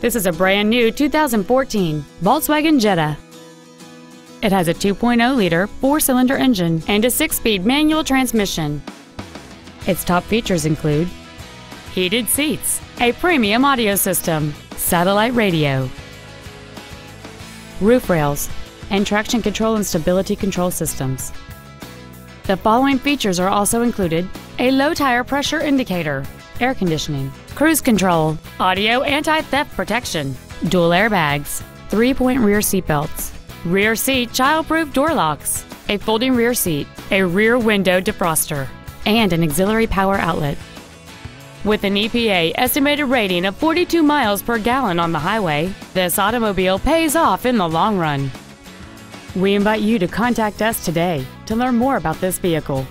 This is a brand new 2014 Volkswagen Jetta. It has a 2.0-liter four-cylinder engine and a six-speed manual transmission. Its top features include heated seats, a premium audio system, satellite radio, roof rails, and traction control and stability control systems. The following features are also included a low tire pressure indicator, air conditioning, cruise control, audio anti-theft protection, dual airbags, three-point rear seat belts, rear seat child-proof door locks, a folding rear seat, a rear window defroster, and an auxiliary power outlet. With an EPA estimated rating of 42 miles per gallon on the highway, this automobile pays off in the long run. We invite you to contact us today to learn more about this vehicle.